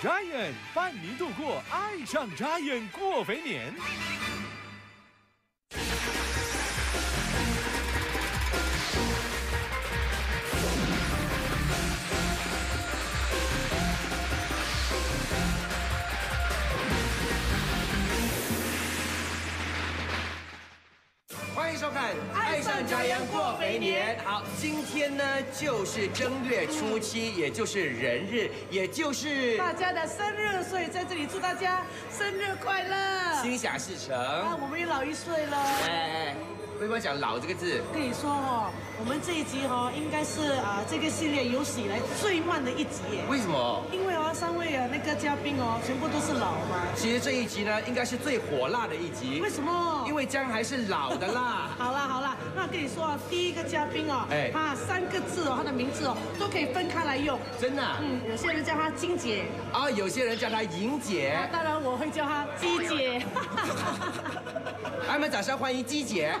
Ryan 伴您度过爱上 Ryan 过肥年。收看《爱上家羊过肥年》。好，今天呢就是正月初七，也就是人日，也就是大家的生日，所以在这里祝大家生日快乐！心想事成。啊，我们也老一岁了。哎，为什么讲“老”这个字？跟你说哦，我们这一集哦，应该是啊这个系列有史以来最慢的一集耶。为什么？因为哦，三位啊那个嘉宾哦，全部都是老嘛。其实这一集呢，应该是最火辣的一集。为什么？因为姜还是老的辣。好啦好啦，那跟你说啊，第一个嘉宾哦，哎，他三个字哦，他的名字哦，都可以分开来用。真的？嗯，有些人叫他金姐，啊，有些人叫他莹姐，当然我会叫他鸡姐。来，我们掌声欢迎鸡姐。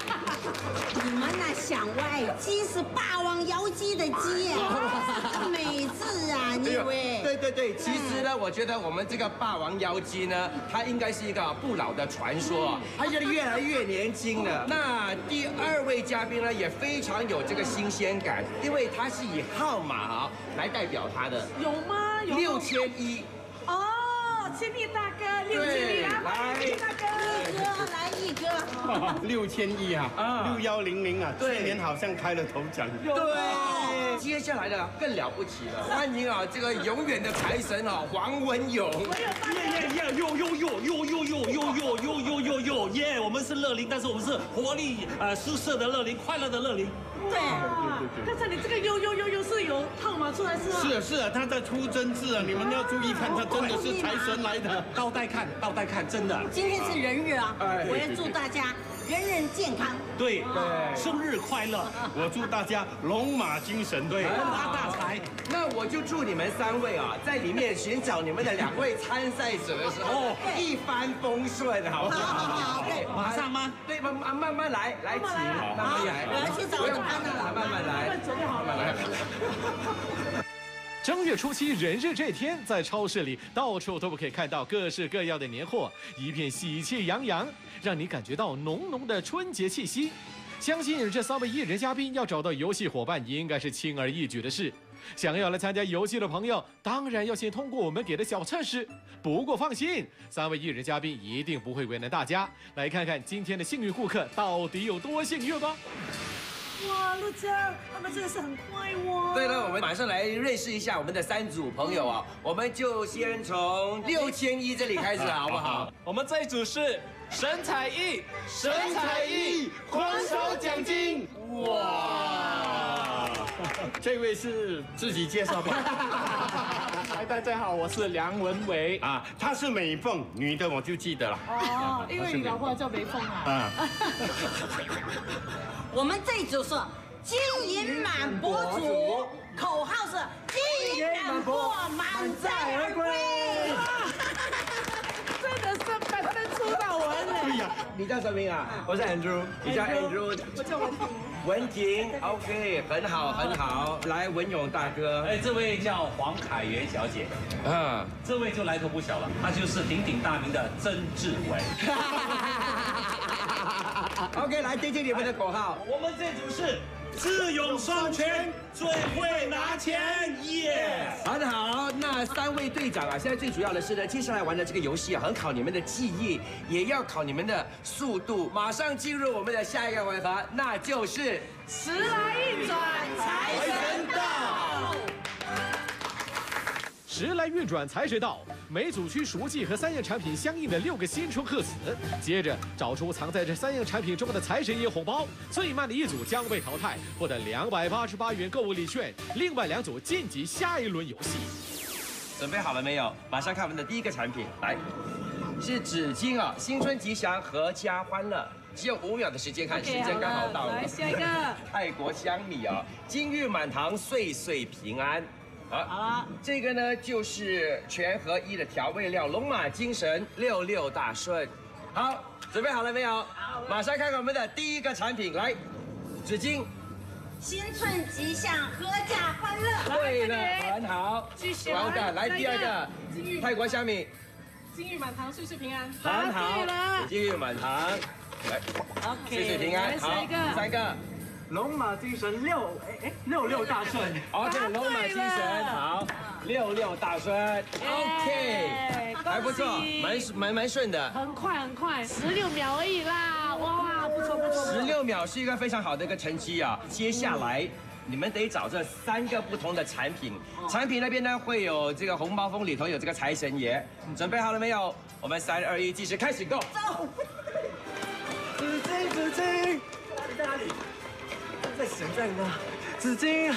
你们那想歪，鸡是霸王妖姬的鸡啊，美字啊，对对对，其实呢，我觉得我们这个霸王妖姬呢，它应该是一个不老的传说，它现在越来越年轻了。那第二位嘉宾呢，也非常有这个新鲜感，因为他是以号码啊来代表他的。有吗？有。六千一。哦，千亿大哥，六千一啊，来，大哥，一哥来 六千亿啊，六幺零零啊，去年好像开了头奖。对，接下来的更了不起了，欢迎啊，这个永远的财神啊，黄文勇。耶耶耶，哟哟哟哟哟哟哟哟哟哟哟耶，我们是乐龄，但是我们是活力呃舒适的乐龄，快乐的乐龄。对，刚才你这个呦呦呦呦是有号码出来是吗？是啊是啊，他在出真字啊，你们要注意看，他真的是财神来的，倒带看，倒带看，真的。今天是人日啊，我也祝大家人人健康，对对，生日快乐，我祝大家龙马精神，对，发大财。那我就祝你们三位啊，在里面寻找你们的两位参赛者的时候，一帆风顺，好不好好？马上吗？对，慢慢慢慢来，来，请，慢慢来，我要去找他了，慢慢来，慢慢来。正月初七人日这天，在超市里到处都可以看到各式各样的年货，一片喜气洋洋，让你感觉到浓浓的春节气息。相信这三位艺人嘉宾要找到游戏伙伴，应该是轻而易举的事。想要来参加游戏的朋友，当然要先通过我们给的小测试。不过放心，三位艺人嘉宾一定不会为难大家。来看看今天的幸运顾客到底有多幸运吧。哇，陆江，他们真的是很快哦。对了，我们马上来认识一下我们的三组朋友啊。我们就先从六千一这里开始，好不好？我们这一组是神采奕，神采奕，狂手奖金。哇，这位是自己介绍吧。嗨，大家好，我是梁文伟啊，她是美凤，女的我就记得了。哦，因为你老婆叫美凤啊。啊。我们这组是金银满博主，口号是金银满钵满载而归。真的是百分出道文呢。对呀，你叫什么名啊？我是 Andrew，你叫 Andrew，我叫文婷。文婷，OK，很好很好。来，文勇大哥，哎，这位叫黄凯源小姐，嗯，这位就来头不小了，她就是鼎鼎大名的曾志伟。OK，来听听你们的口号。我们这组是智勇双全，最会拿钱，耶！很好，那三位队长啊，现在最主要的是呢，接下来玩的这个游戏啊，很考你们的记忆，也要考你们的速度。马上进入我们的下一个回合，那就是时来运转，财神到。时来运转，财神到。每组区熟记和三样产品相应的六个新春贺词，接着找出藏在这三样产品中的财神爷红包。最慢的一组将被淘汰，获得两百八十八元购物礼券。另外两组晋级下一轮游戏。准备好了没有？马上看我们的第一个产品，来，是纸巾啊！新春吉祥，阖家欢乐。只有五秒的时间看，时间刚好到了。来下一个，泰国香米啊，金玉满堂，岁岁平安。好，好了，这个呢就是全合一的调味料，龙马精神，六六大顺。好，准备好了没有？好，马上看看我们的第一个产品，来，纸巾，新春吉祥，阖家欢乐。对了，很好。继续来第二个，泰国虾米，金玉满堂，岁岁平安。很好。金玉满堂，来，OK，岁岁平安。好。三个。龙马精神六哎哎六六大顺，，OK，龙马精神，好，六六大顺，OK，还不错，蛮蛮蛮顺的。很快很快，十六秒而已啦，哇，不错不错。十六秒是一个非常好的一个成绩啊！接下来你们得找这三个不同的产品，产品那边呢会有这个红包封里头有这个财神爷，准备好了没有？我们三二一，计时开始，Go！走紫金紫金，在哪里？在神在哪？紫金，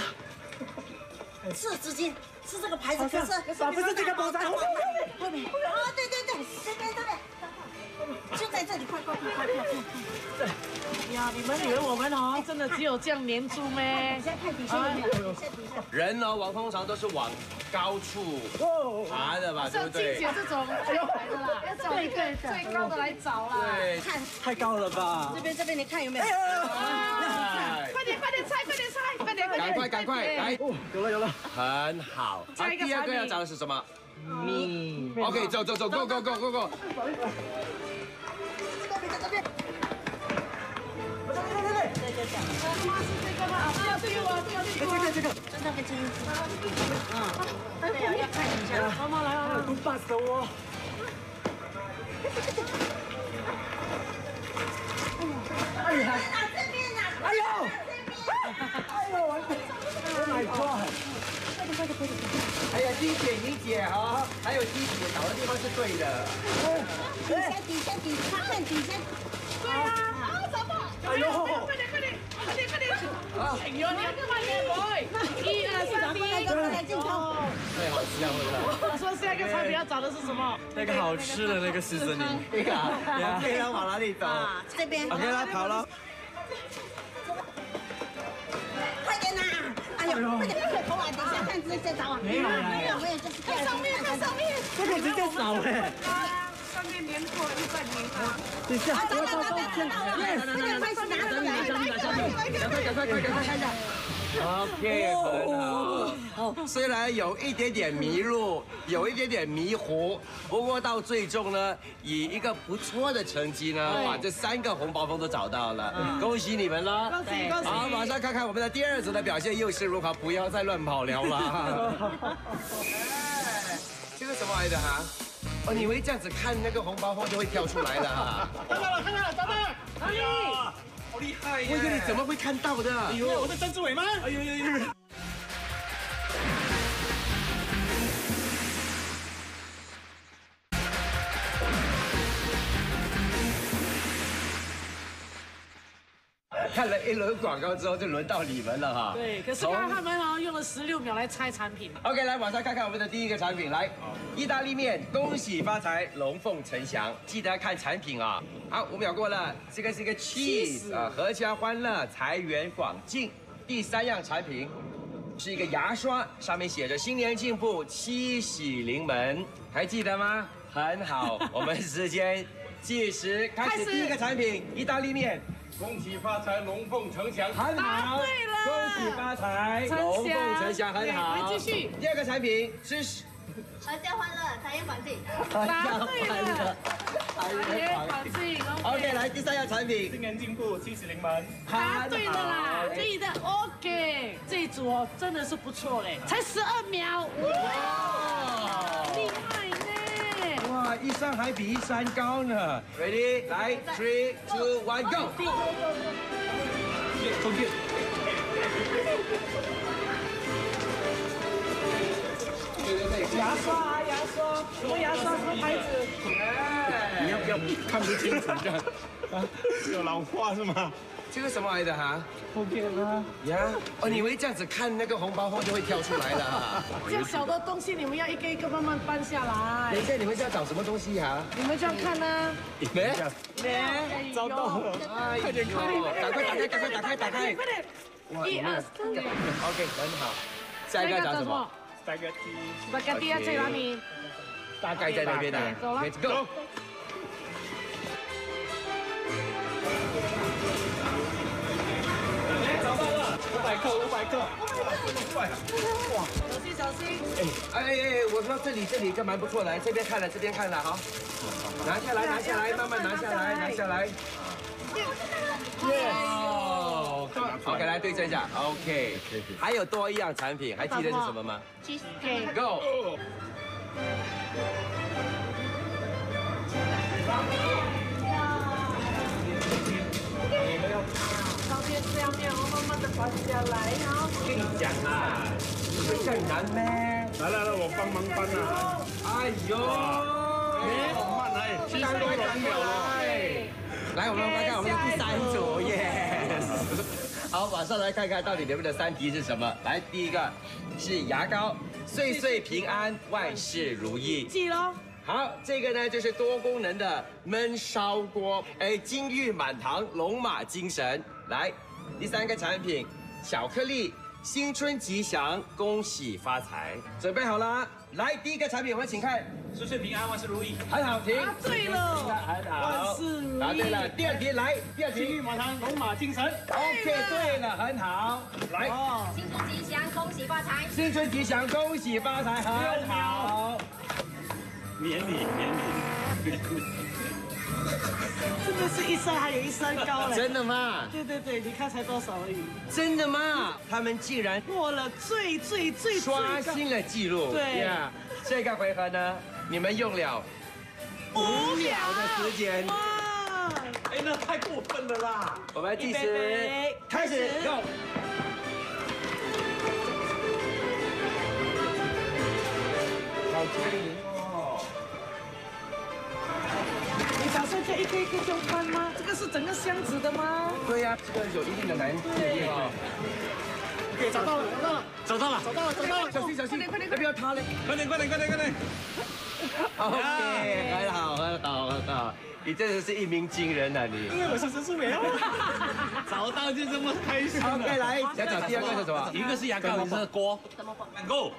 是纸巾，是这个牌子，可是啊不是这个包装，后面。哦，对对对，这边这边，就在这里，快快快快快快！呀，你们以为我们哦，真的只有这样粘住咩你？先看底下。人呢，往通常都是往高处爬的吧，对不像金姐对？这种来的啦，要找一个最高的来找啦。对，看太高了吧这？边这边，你看有没有？哎快点快点猜，快点猜，快点快点！赶快赶快来，哦，有了有了，很好。第二个要找的是什么？米。OK，走走走，Go Go Go Go Go。对对对，妈是这个吗？啊，不要这个我，这个这个。这个这个，就那个金子。嗯，对啊，要看一下。妈妈来啊！都把手哦。哎呀，打这边呐！哎呦，这边。哎呦快点快点快点哎呀，鸡姐、你姐哈，还有鸡姐找的地方是对的。底下底下底下，看底下。对啊，啊，找到！哎呦快点快点快点快点！哎呦，两个慢点来，一二三，第一过个来镜头。最好吃了，我说下一个产品要找的是什么？那个好吃的那个狮子泥，这个啊。OK，要往哪里走啊，这边。？OK，那跑了。快点呐！哎呦，快点快点头啊！等一下看这些找啊。没有没有没有，就是看上面看上面。快点直接扫哎！上面粘过一半粘啊！等一下，啊，到了到了到了！快点开始拿出来，赶快赶快快赶快看一下。OK，很好。虽然有一点点迷路，有一点点迷糊，不过到最终呢，以一个不错的成绩呢，把这三个红包封都找到了，恭喜你们了！恭喜恭喜！好，马上看看我们的第二组的表现又是如何，不要再乱跑了 这个什么来的哈？哦，你以为这样子看那个红包后就会跳出来的啊？看到了，看到了，找到了！哎呀，好厉害呀我以为你怎么会看到的？哎呦，我的曾志伟吗？哎呦呦呦！看了一轮广告之后，就轮到你们了哈。对，可是刚刚他们好像用了十六秒来猜产品。OK，来马上看看我们的第一个产品，来，意大利面，恭喜发财，龙凤呈祥，记得看产品啊。好，五秒过了，这个是一个 cheese 啊，阖家欢乐，财源广进。第三样产品是一个牙刷，上面写着新年进步，七喜临门，还记得吗？很好，我们时间计时，开始 第一个产品，意大利面。恭喜发财，龙凤呈祥。很好，答对了。恭喜发财，龙凤呈祥，很好。继续。第二个产品是？阖家欢乐，财源广进。答对了，财耶，源广广进 OK，来第三样产品，新年进步，七喜临门。答对了啦，很好。对的，OK，这一组哦真的是不错嘞，才十二秒，哇！哇，一山还比一山高呢。Ready，来，three, two, one, go。牙刷啊，牙刷，什么牙刷？什么牌子？哎你要不要看不清楚这样？啊，有老花是吗？这个什么来的哈？OK 吗？呀，哦，你以为这样子看那个红包后就会跳出来了哈？这样小的东西你们要一个一个慢慢搬下来等一，下，你们是要找什么东西哈？你们这样看呢？没没？找到了，哎呦，赶快打开，赶快打开，打开。快点，哇一二三，OK，很好。下一个要找什么？？三个鸡。巴嘎迪亚在哪里？大概在那边的。走了 Let's 五百百克，五百克。小心小心。哎哎哎，我说这里这里这蛮不错的，这边看了这边看了哈，拿下来拿下来，慢慢拿下来拿下来。哦，OK，来对称一下，OK。还有多一样产品，还记得是什么吗 cheesecake。？Go。上面下面哦，慢慢的滑下来哦。跟你讲啊，会更难咩？来来来，我帮忙搬啊。哎呦，好慢来，七十多秒了。来，我们来看我们的第三组耶。好，马上来看看到底你们的三题是什么。来，第一个是牙膏，岁岁平安，万事如意。记喽。好，这个呢就是多功能的焖烧锅，哎，金玉满堂，龙马精神。来，第三个产品，巧克力，新春吉祥，恭喜发财。准备好了？来，第一个产品我们请看，岁岁平安，万事如意。很好，停。答对了。很好万事如意答对了。第二题来，第二金玉题满堂，龙马精神。，OK，对了，很好。来，哦，新春吉祥，恭喜发财。新春吉祥，恭喜发财，很好。免礼免礼。真的是一山还有一山高嘞。真的吗？对对对，你看才多少而已，真的吗？他们竟然过了最最最最刷新了记录。对呀，这个回合呢，你们用了五秒的时间。哇！哎，那太过分了啦！我们计时开始开始这一个一个这样搬吗？这个是整个箱子的吗？对呀，这个有一定的难度哦。找到了，找到了，找到了，找到了，找到了。小心小心，快点，不要塌嘞。快点快点快点快点！OK，很好很好很好，你真的是一鸣惊人啊你。因为我是陈淑美哦。找到就这么开心了。OK，来，要找第二个是什么？一个是牙膏，一个是锅。怎么办？Go！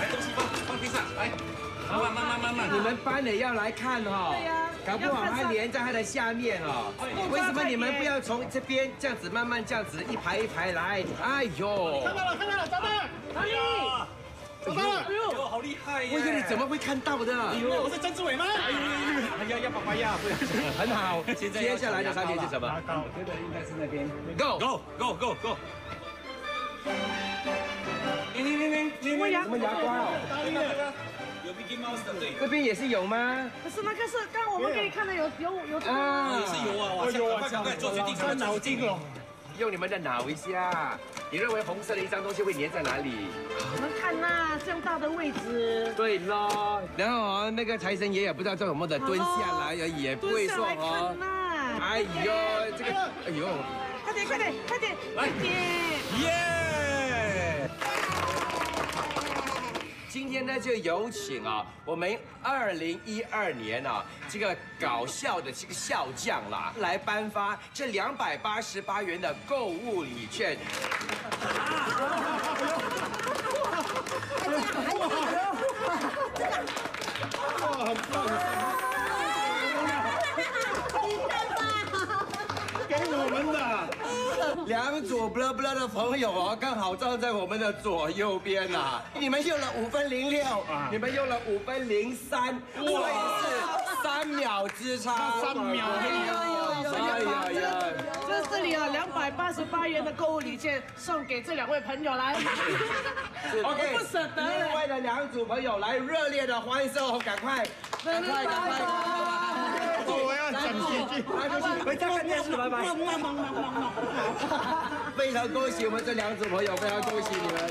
来，东西放放地上，来，慢慢慢慢慢慢。你们班的要来看哦，搞不好还连在它的下面哦。为什么你们不要从这边这样子慢慢这样子一排一排来？哎呦，看到了，看到了，找到了，哪里？找到了。哟，好厉害呀！我以为你怎么会看到的？我是曾志伟吗？哎呀呀，爸爸呀！很好，接下来的产品是什么我觉得应该是那边。？Go，Go Go Go Go！你你你你你我牙什么牙刷哦？有 Mickey Mouse 的，对，这边也是有吗？可是那个是刚刚我们可以看到有有有这个啊也是有啊！我，有啊快赶快做决定，赶快做决定了。用你们的脑一下，你认为红色的一张东西会粘在哪里？我们看呐，这样大的位置，对咯，然后哦，那个财神爷也不知道有没有的蹲下来而已，也不会说蹲下来哦看。呐。哎呦，这个，哎呦，快点快点快点快点！耶！天呢就有请啊，我们二零一二年啊这个搞笑的这个笑匠啦，来颁发这两百八十八元的购物礼券。给我们的。两组 blah blah 的朋友啊，刚好站在我们的左右边呐、你们用了五分零六，你们用了五分零三，所以是三秒之差。三秒哎呀呀！就是这里有两百八十八元的购物礼券送给这两位朋友来，OK，我不舍得。另外的两组朋友来热烈的欢送，赶快，赶快，赶快！我要讲几句。回家看电视，拜拜。非常恭喜我们这两组朋友，非常恭喜你们。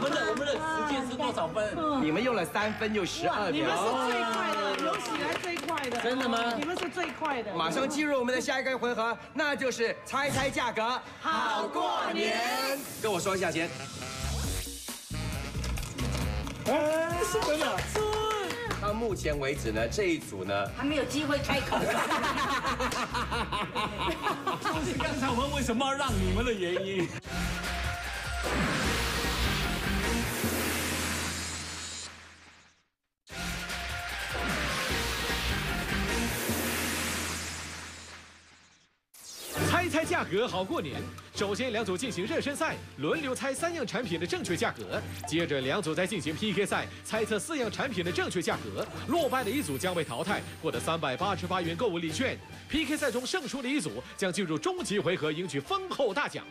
我们的我们的时间是多少分？你们用了三分又十二秒你们是。最快的，有史来最快的。真的吗你们是最快的。马上进入我们的下一个回合，那就是猜猜价格，好过年。跟我说一下先。哎，是真的。到目前为止呢，这一组呢，还没有机会开口。就是刚才我们为什么要让你们的原因。格好过年。首先两组进行热身赛，轮流猜三样产品的正确价格，接着两组再进行 PK 赛，猜测四样产品的正确价格。落败的一组将被淘汰，获得三百八十八元购物礼券。PK 赛中胜出的一组将进入终极回合，赢取丰厚大奖。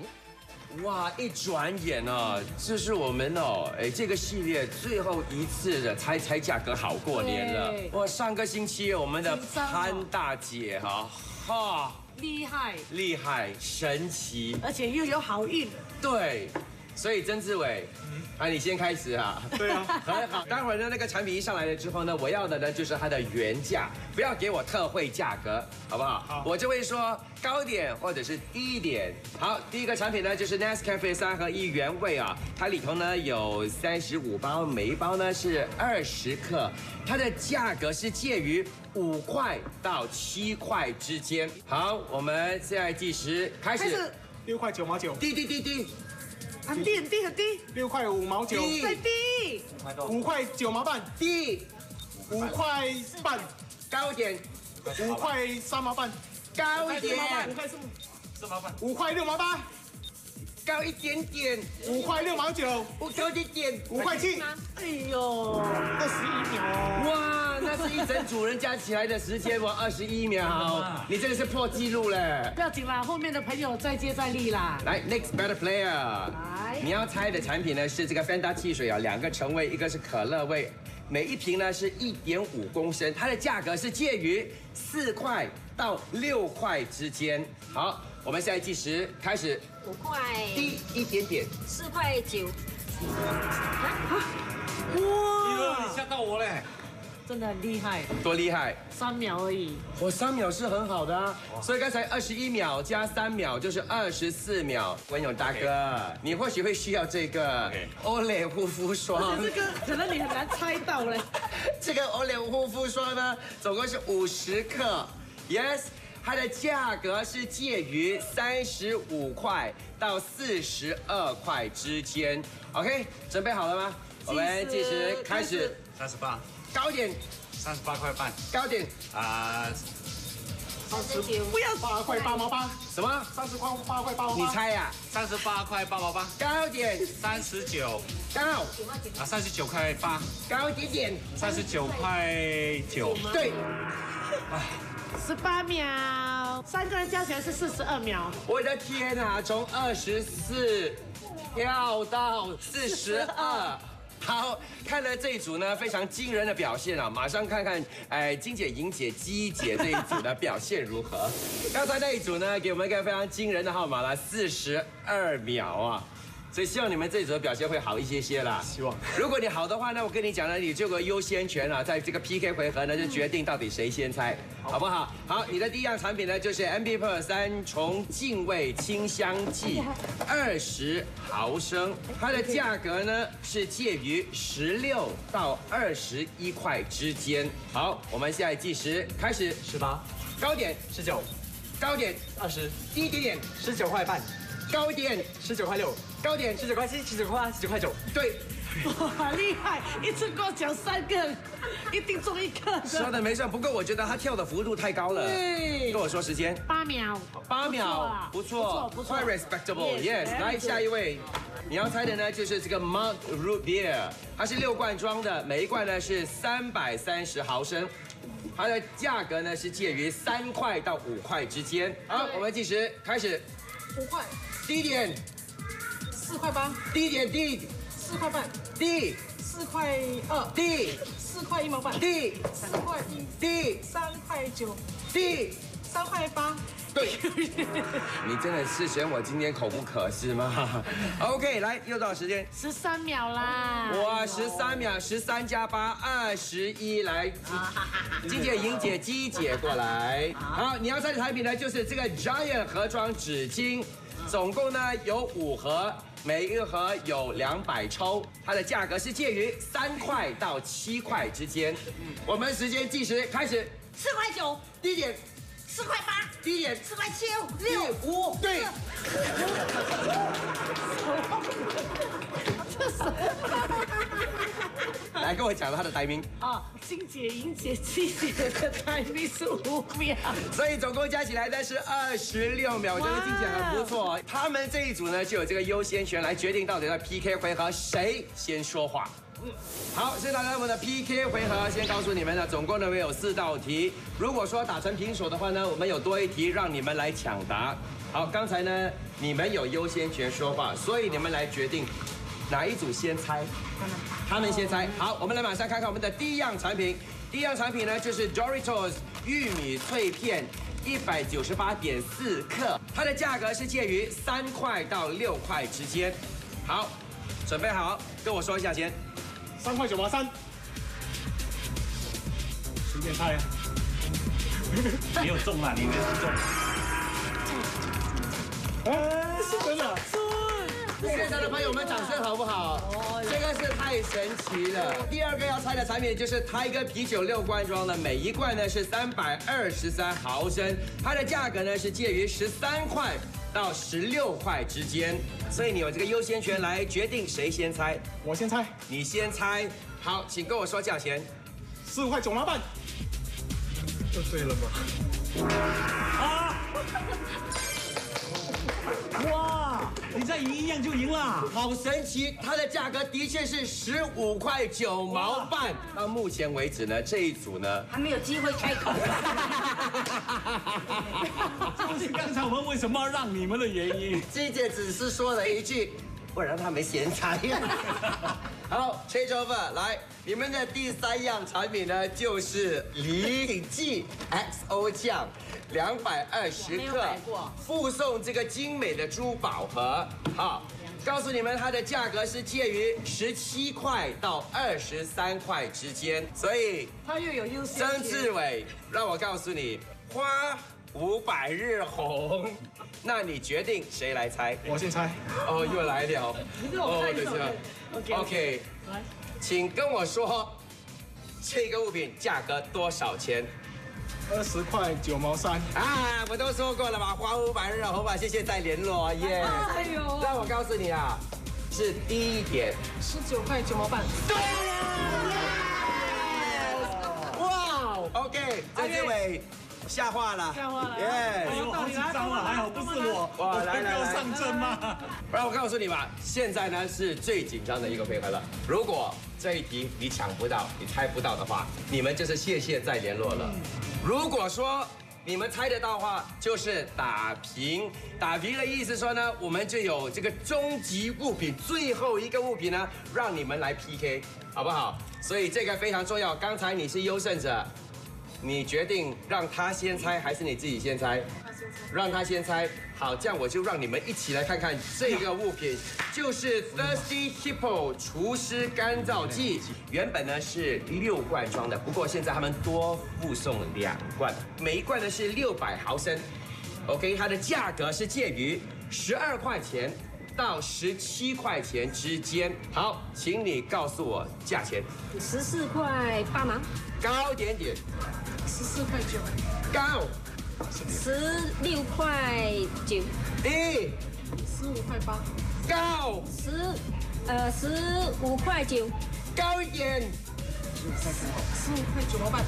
哇！一转眼啊，这是我们哦，哎，这个系列最后一次的猜猜价格好过年了。哇！上个星期我们的潘大姐哈，哈，厉害，厉害，神奇，而且又有好运。对，所以曾志伟，啊，你先开始啊。对啊，很 好。待会儿呢，那个产品一上来了之后呢，我要的呢就是它的原价，不要给我特惠价格，好不好？好我就会说高点或者是低点。好，第一个产品呢就是 Nescafe 三合一原味啊，它里头呢有三十五包，每一包呢是二十克，它的价格是介于五块到七块之间。好，我们现在计时开始开始。六块九毛九，滴滴滴滴很低很低很低，六块五毛九，滴再低，五块九毛半，低，五块半，高点，五块三毛半，高一点，五块四毛，五块六毛八，高一点点，五块六毛九，高一点，五块七，哎呦，二十一秒。一整组人加起来的时间哇，二十一秒，你这个是破纪录了。不要紧啦，后面的朋友再接再厉啦。来，next better player，来。你要猜的产品呢是这个 Fanta 汽水啊，两个橙味，一个是可乐味，每一瓶呢是一点五公升，它的价格是介于四块到六块之间。好，我们现在计时开始，五块，低一点点，四块九，你吓到我嘞！真的很厉害，多厉害！三秒而已。我三秒是很好的啊，所以刚才二十一秒加三秒就是二十四秒。文勇大哥，你或许会需要这个 Olay 护肤霜。这个可能你很难猜到嘞。这个 Olay 护肤霜呢，总共是五十克，yes，它的价格是介于三十五块到四十二块之间。OK，准备好了吗？我们计时开始，三十八，高点，三十八块半。高点，啊，三十九，不要八块八毛八，什么？三十块八块八毛八。你猜呀、三十八块八毛八，高点，三十九。高，啊，三十九块八，高一点点，三十九块九，对。十八秒，三个人加起来是四十二秒。我的天啊，从二十四跳到四十二。好，看了这一组呢非常惊人的表现啊，马上看看哎金姐、莹姐、鸡姐这一组的表现如何。刚才那一组呢给我们一个非常惊人的号码了，四十二秒啊。所以希望你们这一组的表现会好一些些啦。希望。如果你好的话呢，我跟你讲呢，你就有个优先权啊，在这个 PK 回合呢，就决定到底谁先猜，好。不好？好，你的第一样产品呢，就是 MB Per 三重净味清香剂，二十毫升，它的价格呢是介于十六到二十一块之间。好，我们现在计时开始，十八、高点，十九、高点，二十、低一点点，十九块半、高一点，十九块六、高点，十九块七、十九块八、十九块九。对，哇，厉害！一次给我讲三个，一定中一个说的没错，不过我觉得他跳的幅度太高了。对跟我说时间。八秒，八秒，不错，不错，快 respectable，Yes，yes。来下一位，你要猜的呢就是这个 Mount Root Beer，它是六罐装的，每一罐呢是三百三十毫升，它的价格呢是介于三块到五块之间。好，我们计时开始，五块，低点，四块八，低点，低，四块半，低，四块二，低，四块一毛半，低，四块一，低，三块九，低。三块八。对，你真的是嫌我今天口不可是吗？OK，来，又到时间。十三秒啦！哇，十三秒，十三加八，二十一，来，金姐、莹姐、鸡姐过来。好，你要猜的产品呢，就是这个 Giant 盒装纸巾，总共呢有五盒，每一个盒有两百抽，它的价格是介于三块到七块之间。我们时间计时开始，四块九，低点，四块八，低点，四块七，六六五，对。来来跟我讲他的排名。啊，金姐、银姐、七姐的排名是五秒。所以总共加起来呢是二十六秒，我觉得听起来很不错。他们这一组呢就有这个优先权来决定到底在 PK 回合谁先说话。好，现在来我们的 PK 回合，先告诉你们呢，总共呢会有四道题。如果说打成平手的话呢，我们有多一题让你们来抢答。好，刚才呢你们有优先权说话，所以你们来决定哪一组先猜。他们先猜。好，我们来马上看看我们的第一样产品。第一样产品呢就是 Doritos 玉米脆片，一百九十八点四克，它的价格是介于三块到六块之间。好，准备好，跟我说一下先。三块九毛三，随便猜啊。没有中啊，你没有中。哎，是真的。现场的朋友们，掌声好不好？这个是太神奇了。第二个要猜的产品就是泰哥啤酒六罐装的，每一罐呢是三百二十三毫升，它的价格呢是介于十三块到十六块之间，所以你有这个优先权来决定谁先猜。我先猜，你先猜。好，请跟我说价钱。四块九毛半。这对了吗？啊！哇，你再赢一样就赢了。好神奇，它的价格的确是十五块九毛半。到目前为止呢，这一组呢还没有机会开口。这 就是刚才我们为什么要让你们的原因。季姐只是说了一句，不然他们嫌猜。好，change over，来，你们的第三样产品呢，就是李记 XO 酱，两百二十克，附送这个精美的珠宝盒。好，告诉你们，它的价格是介于十七块到二十三块之间，所以它又有优势曾志伟，让我告诉你，花无百日红。那你决定谁来猜？我先猜。哦，又来了。给我看一下等一下 OK OK，来，请跟我说，这个物品价格多少钱？二十块九毛三。啊，我都说过了嘛，花五百日红嘛，谢谢再联络，耶。哎呦，那我告诉你啊，是低一点。十九块九毛半。对呀哇，OK，曾志伟下话了，下话了哎耶。呦，好紧张啊！还好不是我，哇来来来要上阵吗？不然我告诉你吧，现在呢是最紧张的一个回合了。如果这一题你抢不到，你猜不到的话，你们就是谢谢再联络了。如果说你们猜得到的话，就是打平。打平的意思说呢，我们就有这个终极物品，最后一个物品呢，让你们来 PK，好不好？所以这个非常重要。刚才你是优胜者，你决定让他先猜还是你自己先猜？让他先猜。好，这样我就让你们一起来看看这个物品，就是 Thirsty Hippo 除湿干燥剂。原本呢是六罐装的，不过现在他们多附送两罐，每一罐呢是六百毫升。OK，它的价格是介于十二块钱到十七块钱之间。好，请你告诉我价钱，十四块八毛，高点点，十四块九，高十六块九，一十五块八，高十呃十五块九，高一点。十五块九毛半。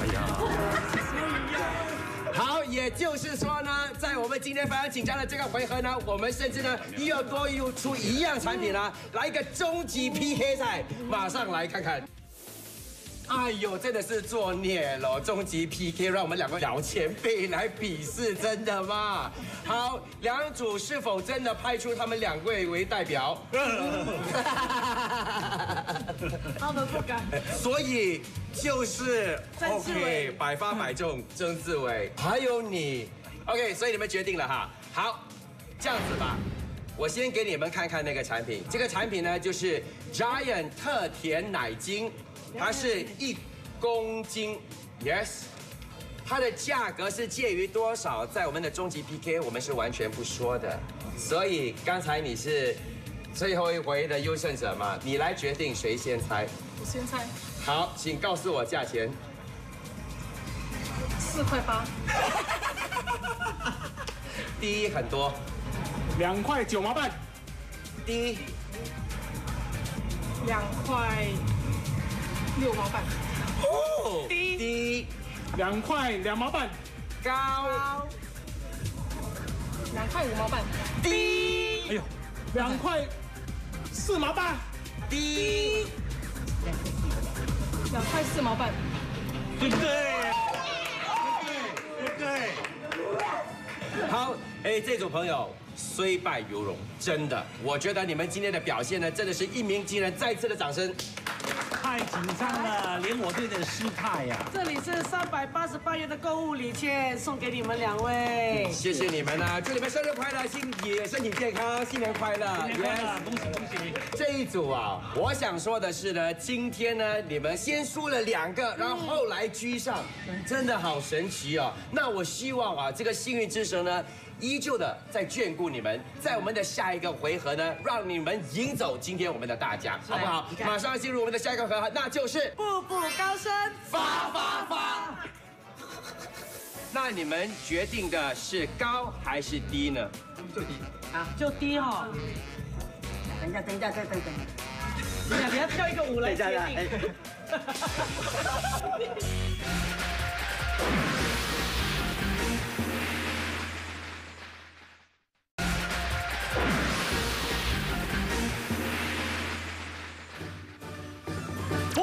哎呀好，也就是说呢，在我们今天非常紧张的这个回合呢，我们甚至呢又要多又出一样产品啦，来一个终极 PK 赛，马上来看看。哎呦，真的是作孽了！终极 PK 让我们两个老前辈来比试，真的吗？好，两组是否真的派出他们两位为代表？他们不敢。所以就是曾志百发百中，曾志伟，还有你，OK，所以你们决定了哈。好，这样子吧，我先给你们看看那个产品。这个产品呢，就是 Giant 特甜奶精，它是一公斤，Yes。它的价格是介于多少？在我们的终极 PK，我们是完全不说的。所以刚才你是最后一回的优胜者嘛，你来决定谁先猜。我先猜，好，请告诉我价钱。四块八，第一很多，两块九毛半，第一两块六毛半，哦，低低两块两毛半，高。两块五毛半，低哎呦，两块四毛半，低，两块四毛半，对不对？对不对？好，哎，这组朋友虽败犹荣，真的，我觉得你们今天的表现呢，真的是一鸣惊人，再次的掌声。太紧张了，连我都有点失态呀。这里是三百八十八元的购物礼券，送给你们两位。谢谢你们啊，祝你们生日快乐，身体身体健康，新年快乐新年快 Yes 乐，恭喜恭喜！这一组啊，我想说的是呢，今天呢，你们先输了两个，然后后来居上，真的好神奇哦。那我希望啊，这个幸运之神呢，依旧的在眷顾你们，在我们的下一个回合呢，让你们赢走今天我们的大奖，好不好？马上进入我们的下一个回合，那就是步步高升，发发发。那你们决定的是高还是低呢？就低啊，就低哈。等一下，等一下，再等等。你俩不要跳一个舞来决定。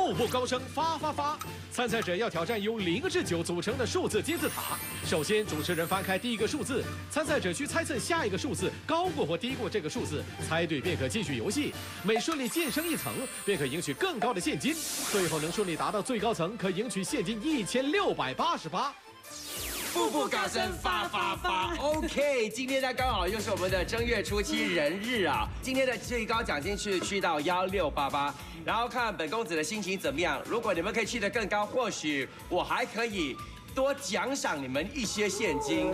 步步高升，发发发！参赛者要挑战由零至九组成的数字金字塔。首先，主持人翻开第一个数字，参赛者需猜测下一个数字高过或低过这个数字，猜对便可继续游戏。每顺利晋升一层，便可赢取更高的现金。最后能顺利达到最高层，可赢取现金一千六百八十八。步步高升，发发发。OK，今天呢刚好又是我们的正月初七人日啊，今天的最高奖金是去到幺六八八，然后看本公子的心情怎么样。如果你们可以去得更高，或许我还可以多奖赏你们一些现金。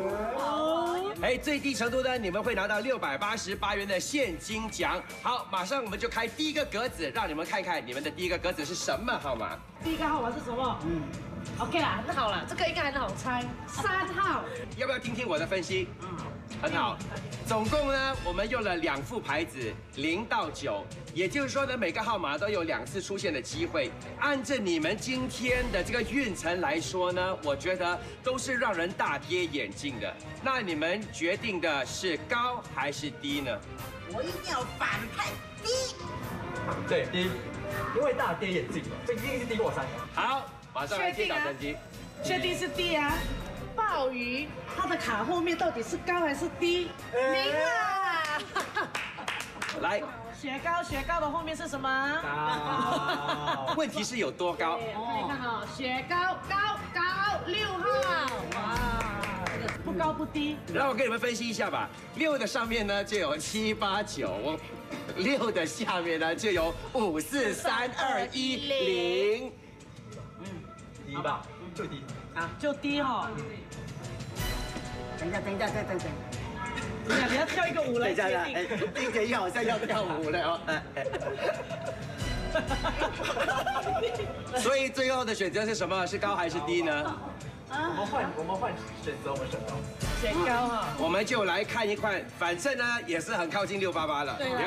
哎，最低程度呢，你们会拿到六百八十八元的现金奖。好，马上我们就开第一个格子，让你们看看你们的第一个格子是什么号码。第一个号码是什么？嗯，OK 啦，很好啦，这个应该很好猜。三号，要不要听听我的分析？嗯，很好。总共呢，我们用了两副牌子，零到九，也就是说呢，每个号码都有两次出现的机会。按照你们今天的这个运程来说呢，我觉得都是让人大跌眼镜的。那你们决定的是高还是低呢？我一定要反派低。对，低，因为大跌眼镜，这一定是低过三。好，马上来揭晓成绩。确定是低啊。鲍鱼，它的卡后面到底是高还是低？明啦。来，雪糕，雪糕的后面是什么？高。问题是有多高？看一看哈，雪糕高高六号，哇，不高不低。让我给你们分析一下吧。六的上面呢就有七八九，六的下面呢就有五四三二一零。嗯低吧，最低。啊，就低哈。等一下，等一下，再等等。等一下，你要跳一个舞来决定。丁姐一好像要跳舞了哦。所以最后的选择是什么？是高还是低呢？我们换，我们换选择，我们选高。选高哈。我们就来看一看，反正呢也是很靠近六八八了。对了。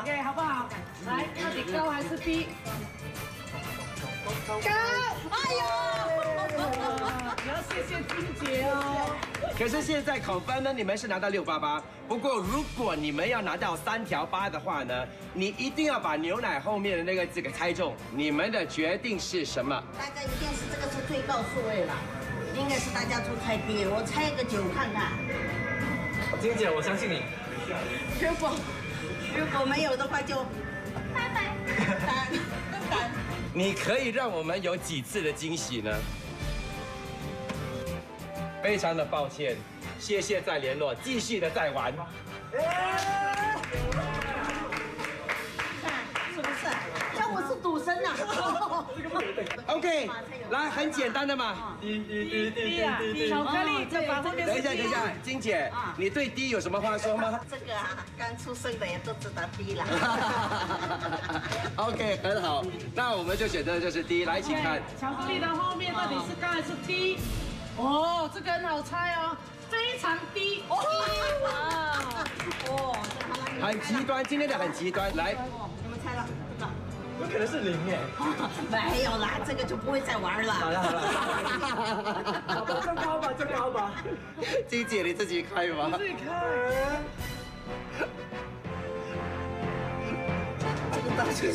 OK，好不好？来，到底高还是低？高！哎呦！你要谢谢金姐哦。可是现在考分呢，你们是拿到六八八。不过如果你们要拿到三条八的话呢，你一定要把牛奶后面的那个字给猜中。你们的决定是什么？大家一定是这个是最高数位了，应该是大家都猜低，我猜个九看看。金姐，我相信你。如果如果没有的话就 拜拜。你可以让我们有几次的惊喜呢？非常的抱歉，谢谢再联络，继续的再玩。是不是？像我是赌神呐。OK，来，很简单的嘛。低低低低低啊，巧克力这把后面是等一下，等一下，金姐，你对低有什么话说吗？这个啊，刚出生的也都知道低了。OK，很好，那我们就选择的就是低。来，请看。巧克力的后面到底是高还是低？哦，这个很好猜哦，非常低。哇！哦，很极端，今天的很极端。来，你们猜了这个？有可能是零哎。没有啦，这个就不会再玩了好了。了好了，好吧，就高吧，就高吧。金姐你自己开吧。自己看。六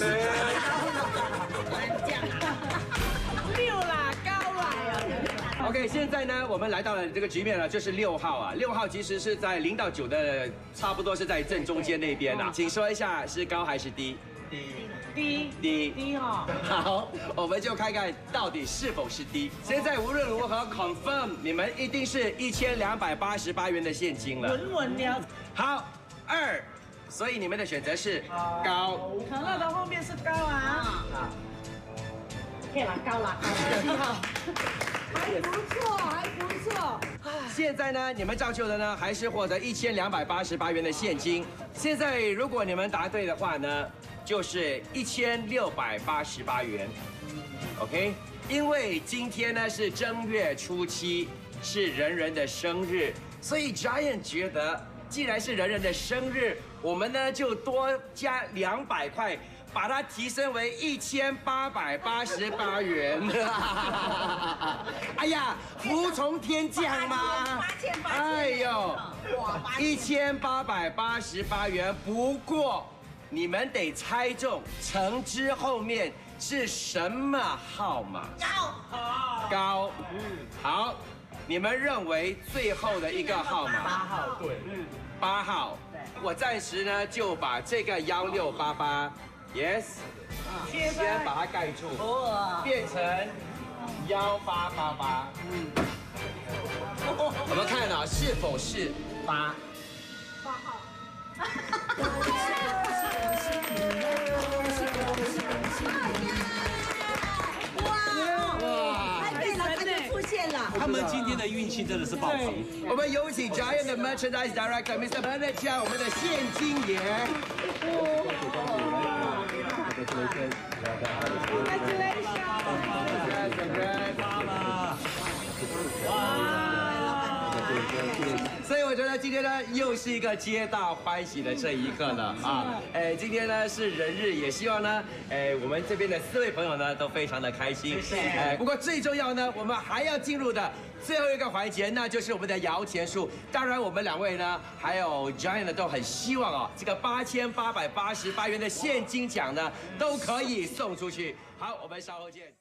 OK，现在呢，我们来到了这个局面了，就是六号啊。六号其实是在零到九的，差不多是在正中间那边啊。请说一下是高还是低？低低。低低哈。好，我们就看看到底是否是低。现在无论如何，confirm 你们一定是一千两百八十八元的现金了。稳稳的。好，二，所以你们的选择是高。可乐的后面是高啊。可以啦，高啦，高啦。还不错，还不错。现在呢，你们照旧的呢，还是获得一千两百八十八元的现金。现在如果你们答对的话呢，就是一千六百八十八元。OK，因为今天呢是正月初七，是人人的生日，所以 Giant 觉得，既然是人人的生日，我们呢就多加两百块。把它提升为一千八百八十八元，哎呀，福从天降吗？八千八哎呦，一千八百八十八元。不过你们得猜中橙汁后面是什么号码？高高，好，你们认为最后的一个号码？八号对，八号。我暂时呢就把这个幺六八八，yes，先把它盖住，变成幺八八八。嗯，我们看啊，是否是八？哇，太对了，出现了。他们今天的运气真的是爆棚。我们有请 Giant 的 Merchandise Director Mr. Bernard 加我们的现金爷。所以我觉得今天呢，又是一个皆大欢喜的这一刻了啊！哎，今天呢是人日，也希望呢，哎，我们这边的四位朋友呢都非常的开心。哎，不过最重要呢，我们还要进入的最后一个环节，那就是我们的摇钱树。当然，我们两位呢，还有 Jony 呢，都很希望啊，这个八千八百八十八元的现金奖呢，都可以送出去。好，我们稍后见。